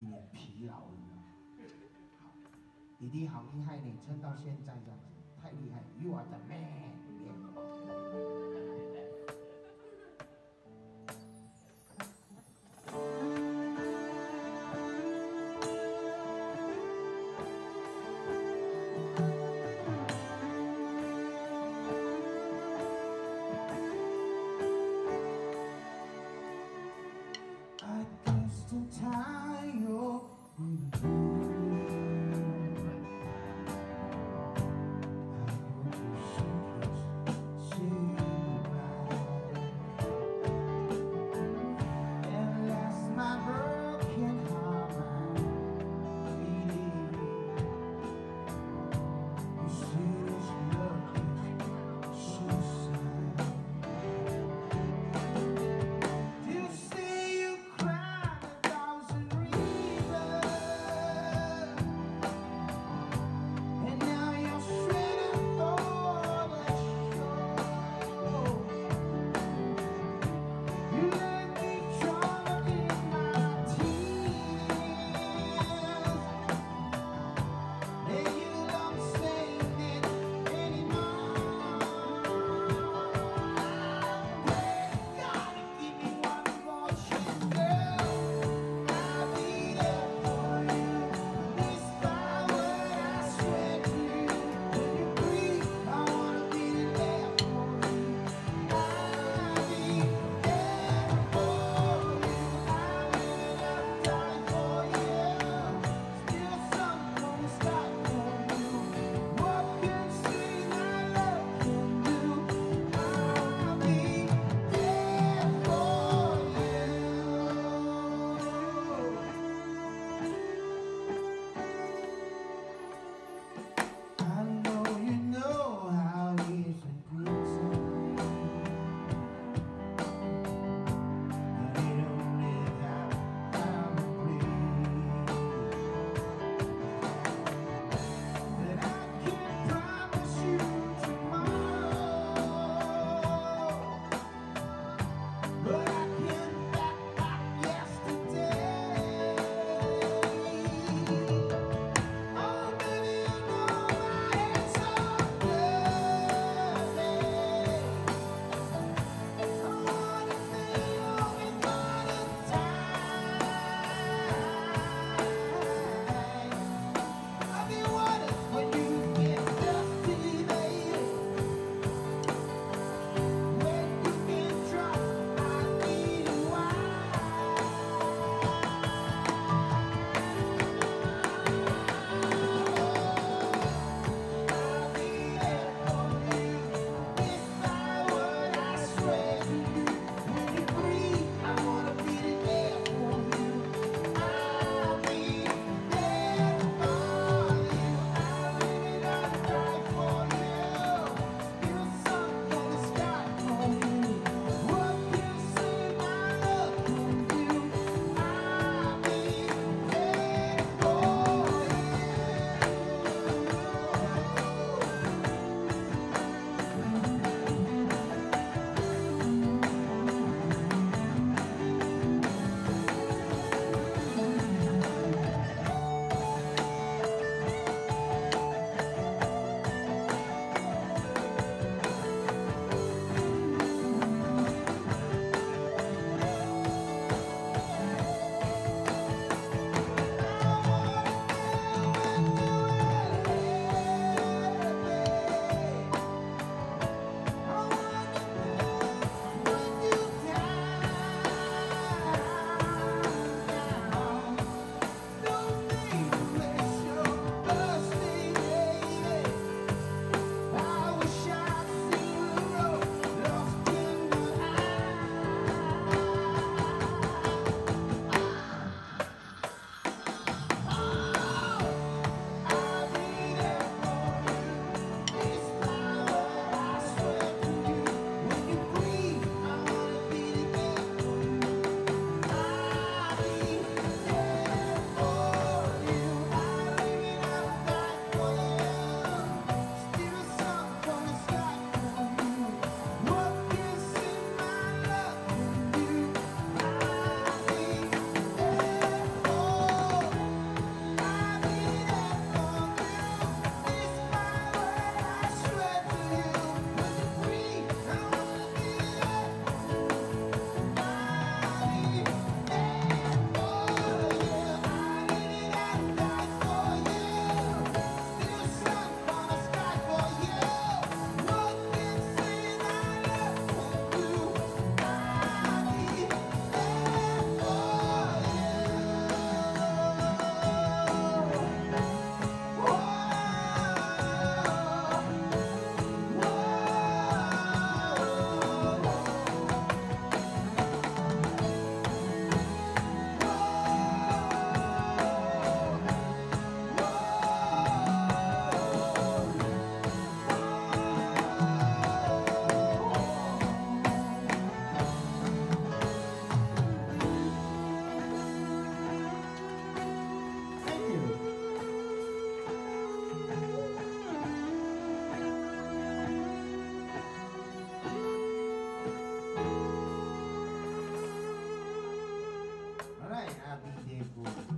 有点疲劳了，好，弟弟好厉害呢，撑到现在这样子，太厉害，You are the man。good.